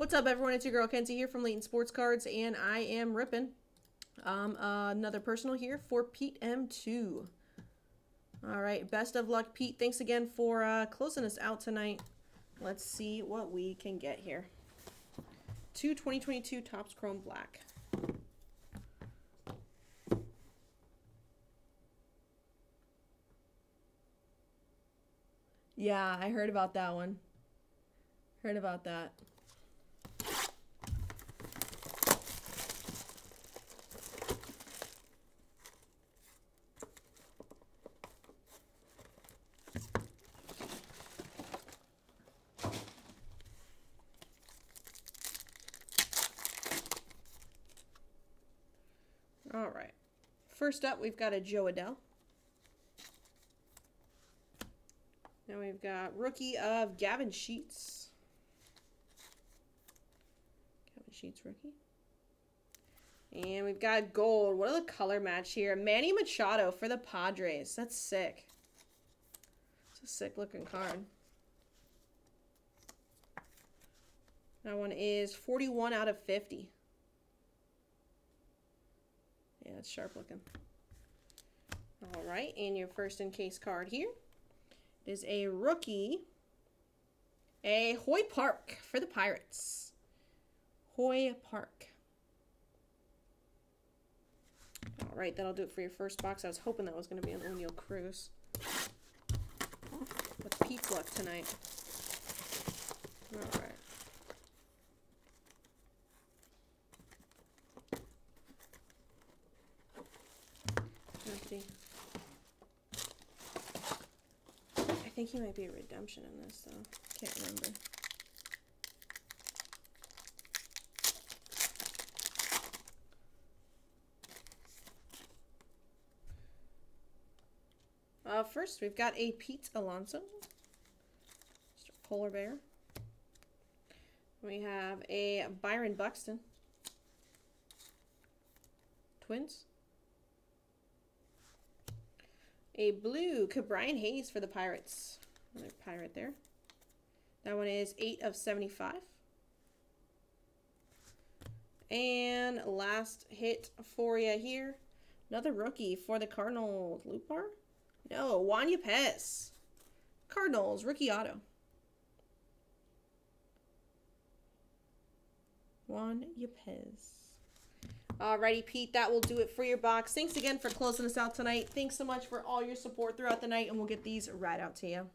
What's up, everyone? It's your girl Kenzie here from Layton Sports Cards, and I am ripping um, uh, another personal here for Pete M2. All right, best of luck, Pete. Thanks again for uh, closing us out tonight. Let's see what we can get here. Two 2022 Topps Chrome Black. Yeah, I heard about that one. Heard about that. All right. First up, we've got a Jo Adell. Now we've got rookie of Gavin Sheets. Gavin Sheets rookie. And we've got gold. What are the color match here. Manny Machado for the Padres. That's sick. It's a sick looking card. That one is 41 out of 50. Yeah, it's sharp looking. All right, and your first in case card here is a rookie, a Hoy Park for the Pirates. Hoy Park. All right, that'll do it for your first box. I was hoping that was going to be an Oneil Cruz. What's Pete's luck tonight? All right. Empty. I think he might be a redemption in this, though. Can't remember. Uh, first, we've got a Pete Alonso. Mr. Polar Bear. We have a Byron Buxton. Twins. A blue Ke'Bryan Hayes for the Pirates. Another pirate there. That one is 8 of 75. And last hit for you here. Another rookie for the Cardinals. Lupar? No, Juan Yepez. Cardinals, rookie auto. Juan Yepez. Alrighty, Pete, that will do it for your box. Thanks again for closing us out tonight. Thanks so much for all your support throughout the night, and we'll get these right out to you.